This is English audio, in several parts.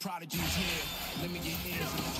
prodigy's here. Let me get hands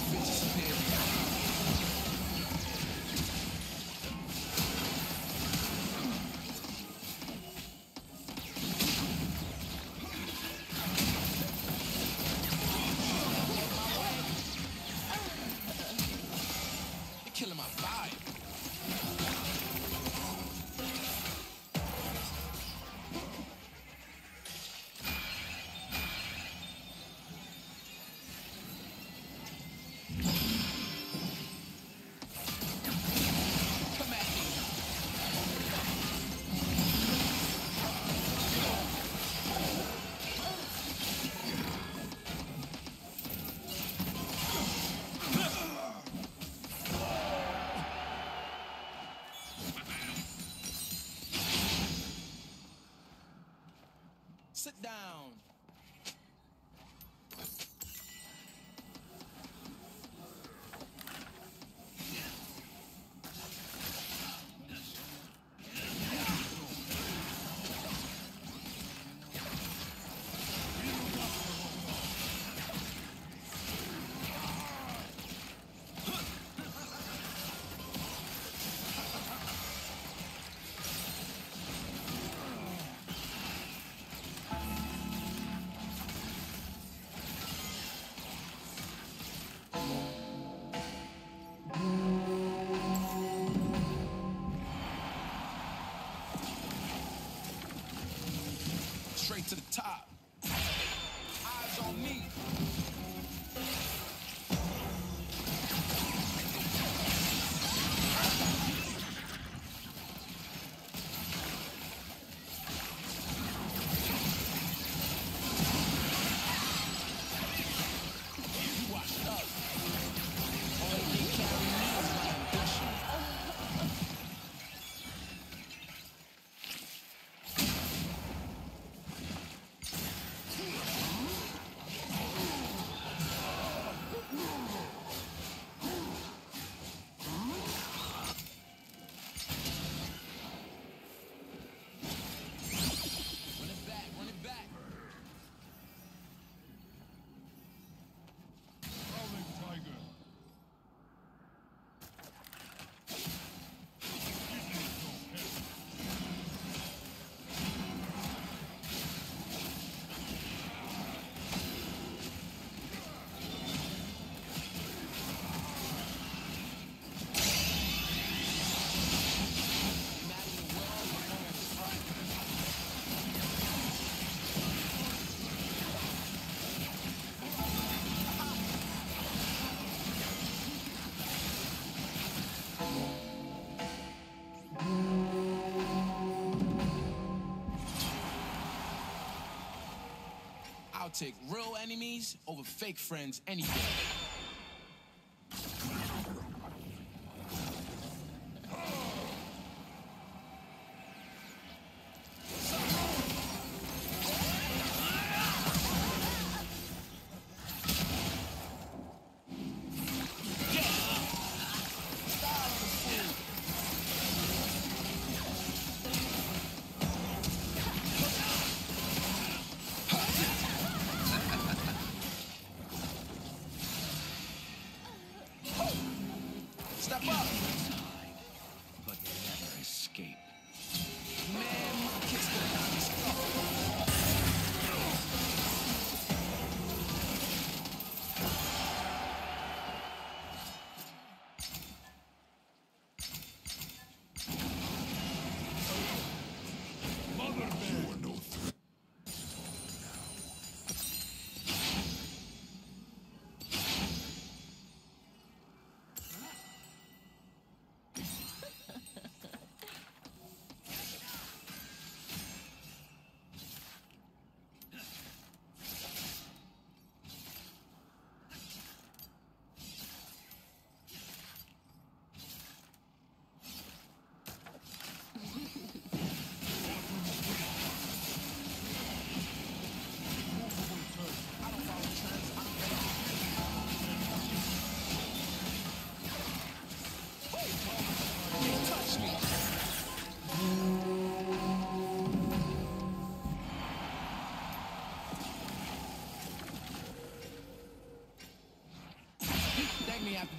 take real enemies over fake friends any day.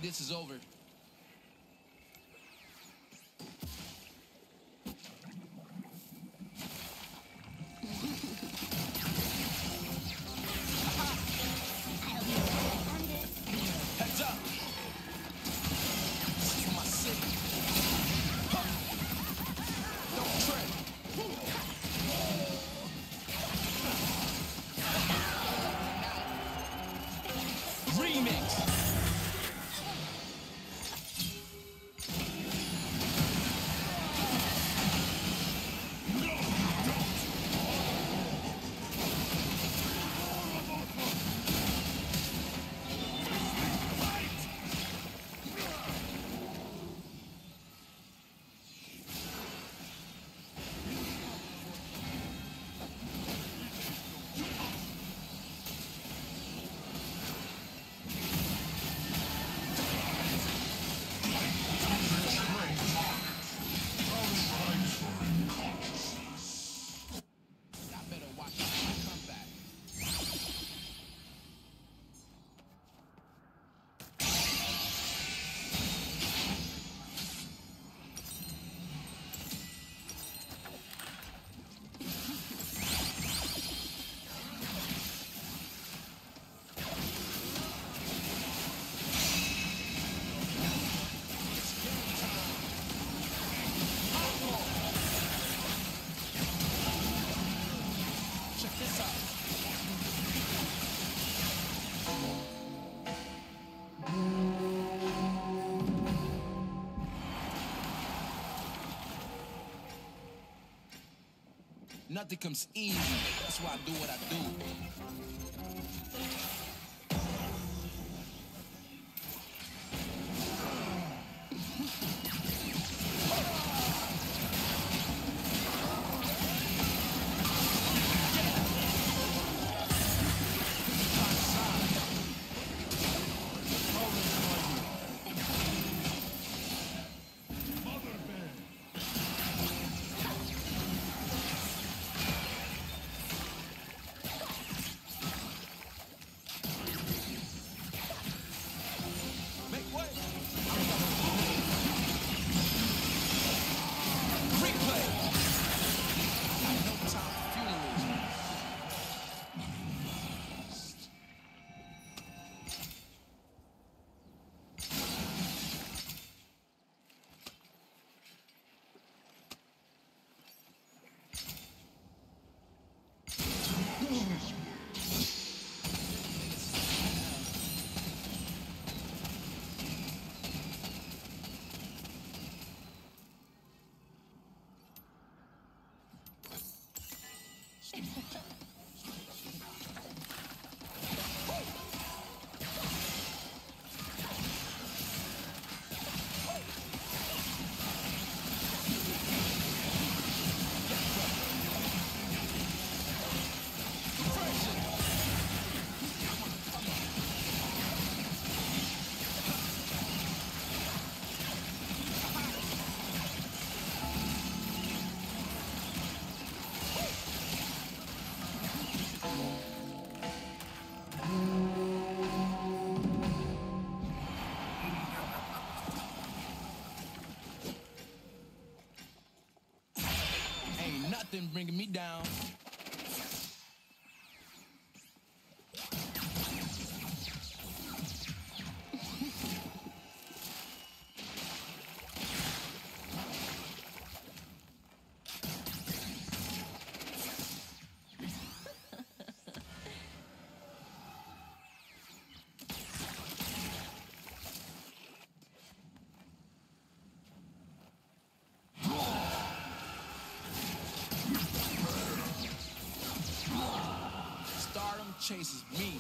this is over. nothing comes easy. That's why I do what I do. bringing me down. chases me.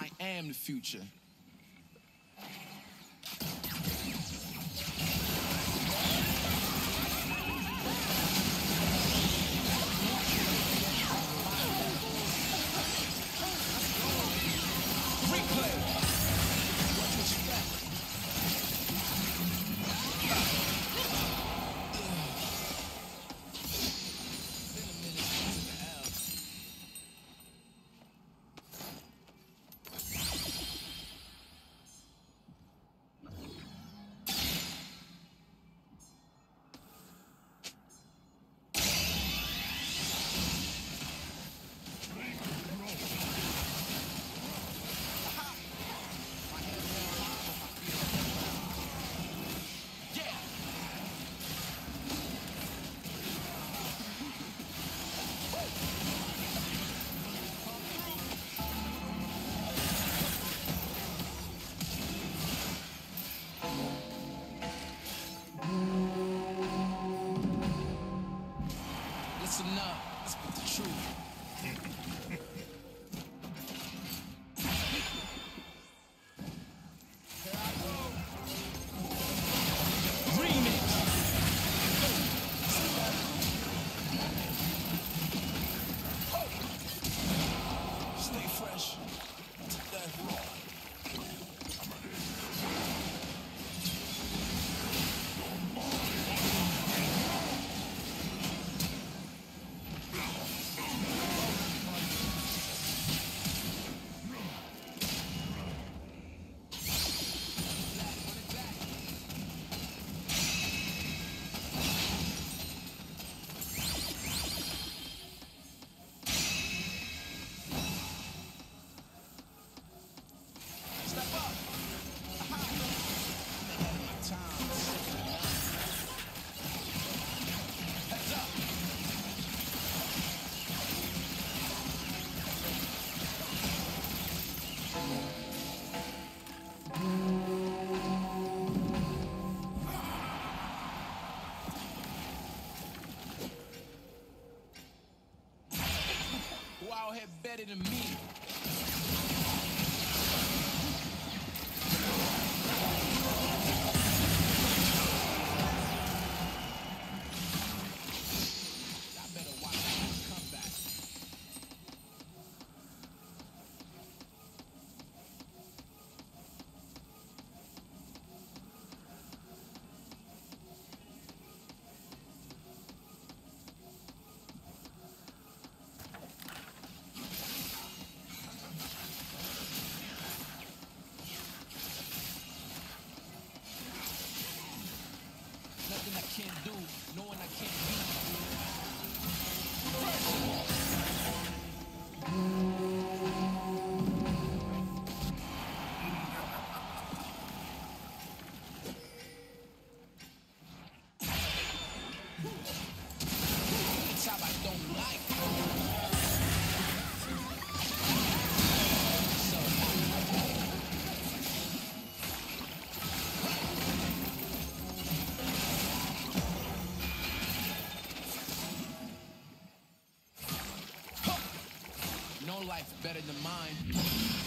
I am the future. can't do, knowing I can't be. that's better than mine.